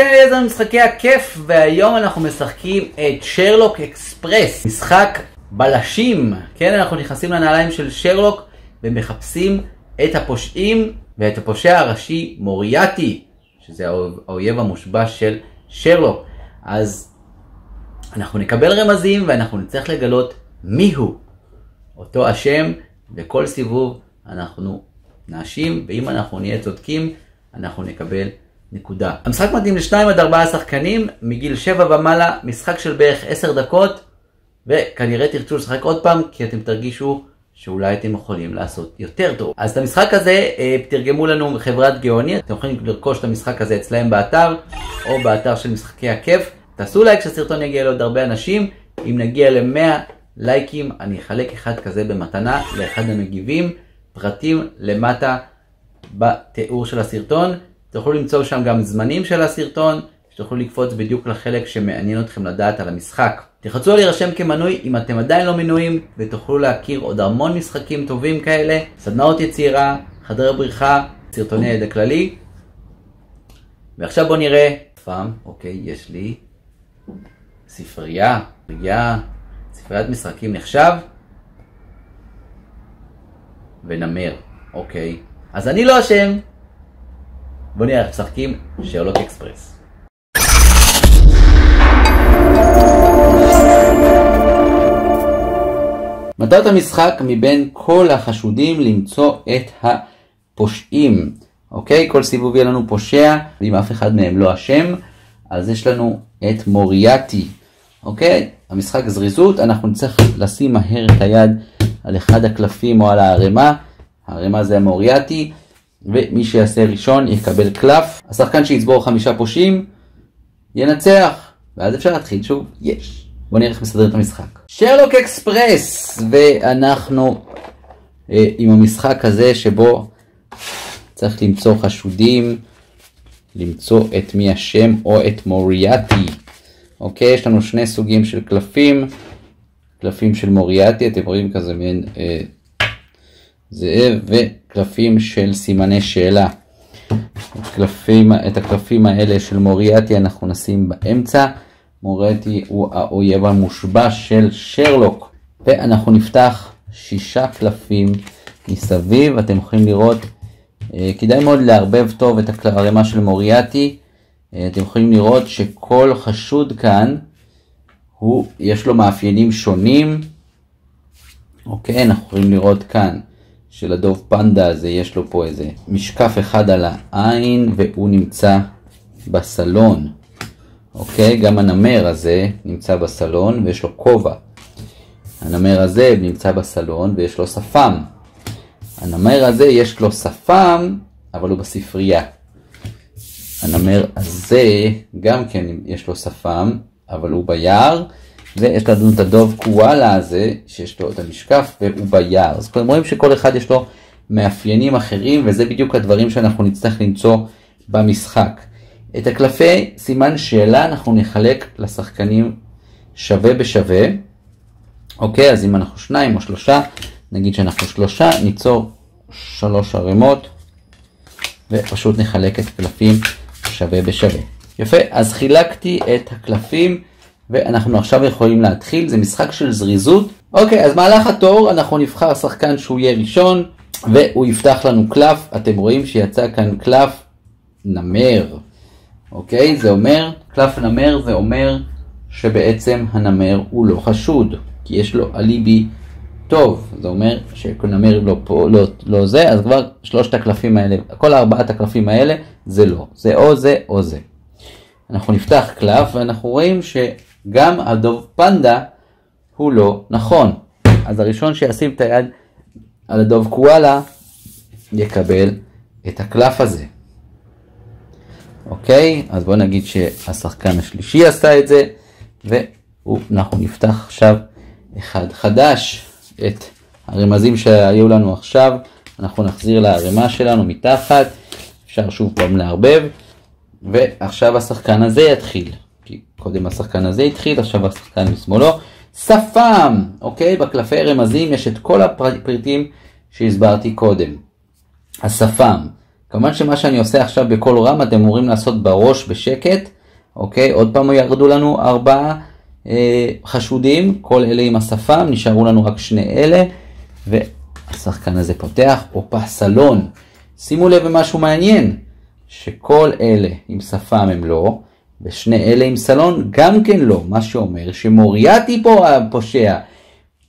כן, לנו משחקי הכיף, והיום אנחנו משחקים את שרלוק אקספרס, משחק בלשים. כן, אנחנו נכנסים לנעליים של שרלוק ומחפשים את הפושעים ואת הפושע הראשי מוריאטי, שזה האויב המושבע של שרלוק. אז אנחנו נקבל רמזים ואנחנו נצטרך לגלות מיהו אותו אשם, וכל סיבוב אנחנו נאשים, ואם אנחנו נהיה צודקים, אנחנו נקבל נקודה. המשחק מתאים לשניים עד ארבעה שחקנים, מגיל שבע ומעלה, משחק של בערך עשר דקות, וכנראה תרצו לשחק עוד פעם, כי אתם תרגישו שאולי אתם יכולים לעשות יותר טוב. אז את המשחק הזה אה, תרגמו לנו חברת גאוני, אתם יכולים לרכוש את המשחק הזה אצלהם באתר, או באתר של משחקי הכיף. תעשו לייק שהסרטון יגיע לעוד הרבה אנשים, אם נגיע ל-100 לייקים אני אחלק אחד כזה במתנה לאחד המגיבים, פרטים למטה בתיאור של הסרטון. תוכלו למצוא שם גם זמנים של הסרטון, שתוכלו לקפוץ בדיוק לחלק שמעניין אתכם לדעת על המשחק. תחצו להירשם כמנוי אם אתם עדיין לא מנויים, ותוכלו להכיר עוד המון משחקים טובים כאלה, סדנאות יצירה, חדרי בריחה, סרטוני ידע כללי. ועכשיו בואו נראה, פעם, אוקיי, יש לי ספרייה, ספרייה, ספריית משחקים נחשב, ונמר, אוקיי. אז אני לא אשם, בוא נראה איך משחקים שרלוק אקספרס. מטרת המשחק מבין כל החשודים למצוא את הפושעים. אוקיי? כל סיבוב יהיה לנו פושע, ואם אף אחד מהם לא אשם, אז יש לנו את מוריאטי. אוקיי? המשחק זריזות, אנחנו נצטרך לשים מהר את היד על אחד הקלפים או על הערימה. הערימה זה המוריאטי. ומי שיעשה ראשון יקבל קלף. השחקן שיצבור חמישה פושעים ינצח, ואז אפשר להתחיל שוב, יש. בואו נראה איך מסדר את המשחק. שרלוק אקספרס, ואנחנו אה, עם המשחק הזה שבו צריך למצוא חשודים, למצוא את מי השם או את מוריאטי. אוקיי, יש לנו שני סוגים של קלפים, קלפים של מוריאטי, אתם רואים כזה מעין אה, זאב וקלפים של סימני שאלה. קלפים, את הקלפים האלה של מוריאטי אנחנו נשים באמצע. מוריאטי הוא האויב המושבע של שרלוק. ואנחנו נפתח שישה קלפים מסביב. אתם יכולים לראות, אה, כדאי מאוד לערבב טוב את הערימה של מוריאטי. אה, אתם יכולים לראות שכל חשוד כאן, הוא, יש לו מאפיינים שונים. אוקיי, אנחנו יכולים לראות כאן שלדוב פנדה הזה יש לו פה איזה משקף אחד על העין והוא נמצא בסלון. אוקיי? גם הנמר הזה נמצא בסלון ויש לו כובע. הנמר הזה נמצא בסלון ויש לו שפם. הנמר הזה יש לו שפם אבל הוא בספרייה. הנמר הזה גם כן יש לו שפם אבל הוא ביער. ויש לנו את הדוב קואלה הזה, שיש לו את המשקף והוא ביער. אז אתם רואים שכל אחד יש לו מאפיינים אחרים, וזה בדיוק הדברים שאנחנו נצטרך למצוא במשחק. את הקלפי סימן שאלה אנחנו נחלק לשחקנים שווה בשווה. אוקיי, אז אם אנחנו שניים או שלושה, נגיד שאנחנו שלושה, ניצור שלוש ערימות, ופשוט נחלק את הקלפים שווה בשווה. יפה, אז חילקתי את הקלפים. ואנחנו עכשיו יכולים להתחיל, זה משחק של זריזות. אוקיי, אז מהלך התור אנחנו נבחר שחקן שהוא יהיה ראשון, והוא יפתח לנו קלף, אתם רואים שיצא כאן קלף נמר. אוקיי, זה אומר, קלף נמר זה אומר שבעצם הנמר הוא לא חשוד, כי יש לו אליבי טוב, זה אומר שנמר לא פה, לא, לא זה, אז כבר שלושת הקלפים האלה, כל ארבעת הקלפים האלה זה לא, זה או זה או זה. אנחנו נפתח קלף ואנחנו רואים ש... גם הדוב פנדה הוא לא נכון. אז הראשון שישים את היד על הדוב קואלה יקבל את הקלף הזה. אוקיי? אז בואו נגיד שהשחקן השלישי עשה את זה, ואנחנו נפתח עכשיו אחד חדש, את הרמזים שהיו לנו עכשיו, אנחנו נחזיר לערימה שלנו מתחת, אפשר שוב פעם לערבב, ועכשיו השחקן הזה יתחיל. כי קודם השחקן הזה התחיל, עכשיו השחקן משמאלו. שפם, אוקיי? בקלפי רמזים יש את כל הפריטים שהסברתי קודם. השפם, כמובן שמה שאני עושה עכשיו בקול רם אתם אמורים לעשות בראש בשקט, אוקיי? עוד פעם ירדו לנו ארבעה אה, חשודים, כל אלה עם השפם, נשארו לנו רק שני אלה, והשחקן הזה פותח, הופה סלון. שימו לב למשהו מעניין, שכל אלה עם שפם הם לא, ושני אלה עם סלון גם כן לא, מה שאומר שמוריאטי פה הפושע.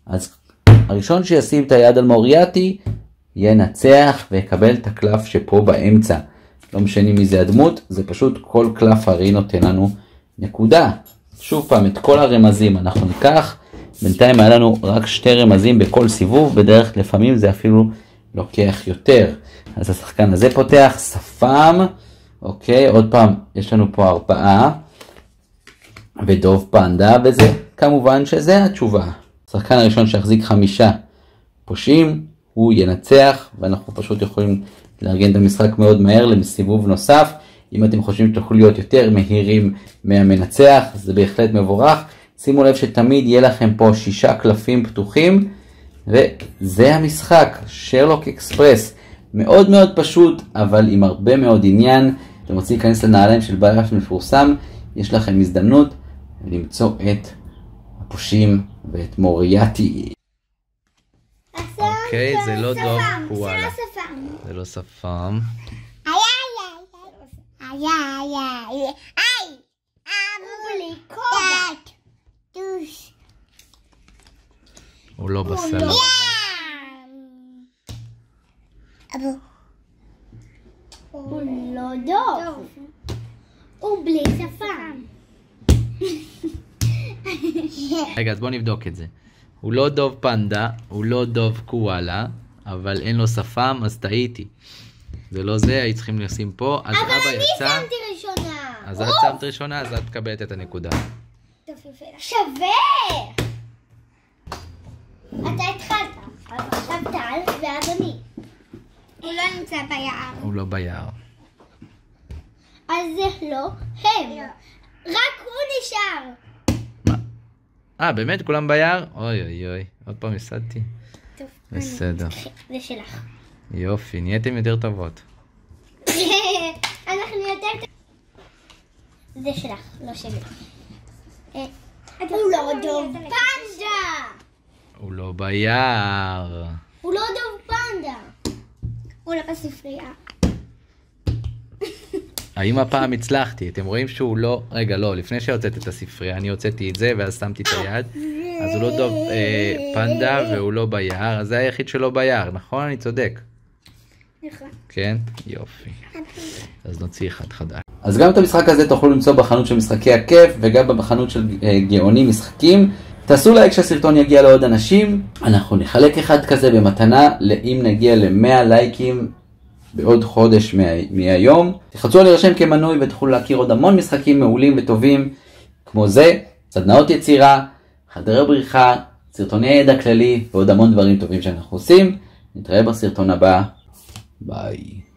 אז הראשון שישים את היד על מוריאטי ינצח ויקבל את הקלף שפה באמצע. לא משנה מי זה הדמות, זה פשוט כל קלף הרי נותן לנו נקודה. שוב פעם, את כל הרמזים אנחנו ניקח, בינתיים היה לנו רק שתי רמזים בכל סיבוב, בדרך לפעמים זה אפילו לוקח יותר. אז השחקן הזה פותח, שפם, אוקיי, עוד פעם, יש לנו פה ארבעה, ודוב פנדה, וזה, כמובן שזה התשובה. השחקן הראשון שיחזיק חמישה פושעים, הוא ינצח, ואנחנו פשוט יכולים לארגן את המשחק מאוד מהר לסיבוב נוסף. אם אתם חושבים שתוכלו להיות יותר מהירים מהמנצח, זה בהחלט מבורך. שימו לב שתמיד יהיה לכם פה שישה קלפים פתוחים, וזה המשחק, שרלוק אקספרס. מאוד מאוד פשוט, אבל עם הרבה מאוד עניין. אתם רוצים להיכנס לנעליים של בעיה מפורסם, יש לכם הזדמנות למצוא את הפושעים ואת מוריאטי. אוקיי, זה לא דוב קואלה. זה לא שפם. הוא לא בסלון. הוא לא דוב. הוא בלי שפם. רגע, אז בוא נבדוק את זה. הוא לא דוב פנדה, הוא לא דוב קואלה, אבל אין לו שפם, אז טעיתי. זה לא זה, היית צריכים לשים פה. אז אבל אבא אני יצא, שמתי ראשונה. אז את שמת ראשונה, אז את מקבלת את הנקודה. שווה! אתה התחלת, אז עכשיו טל ואז אני. הוא לא נמצא ביער. הוא לא ביער. אז זה לא הם. רק הוא נשאר. אה, באמת? כולם ביער? אוי אוי אוי, עוד פעם הפסדתי. טוב, בסדר. זה שלך. יופי, נהייתם יותר טובות. אנחנו יותר... זה שלך, לא שלי. אה, הוא לא דוב פנדה! הוא לא ביער. הוא לא דוב פנדה! הוא לא בספרייה. האם הפעם הצלחתי? אתם רואים שהוא לא... רגע, לא, לפני שהוצאתי את הספרייה, אני הוצאתי את זה ואז שמתי את היד. אז הוא לא דוב אה, פנדה והוא לא ביער, אז זה היחיד שלא ביער, נכון? אני צודק. נכון. כן? יופי. אז נוציא אחד חדש. אז גם את המשחק הזה תוכלו למצוא בחנות של משחקי הכיף וגם בחנות של אה, גאונים משחקים. תעשו לייק שהסרטון יגיע לעוד אנשים, אנחנו נחלק אחד כזה במתנה, אם נגיע ל-100 לייקים בעוד חודש מה, מהיום. על להירשם כמנוי ותוכלו להכיר עוד המון משחקים מעולים וטובים כמו זה, סדנאות יצירה, חדרי בריחה, סרטוני ידע כללי ועוד המון דברים טובים שאנחנו עושים. נתראה בסרטון הבא, ביי.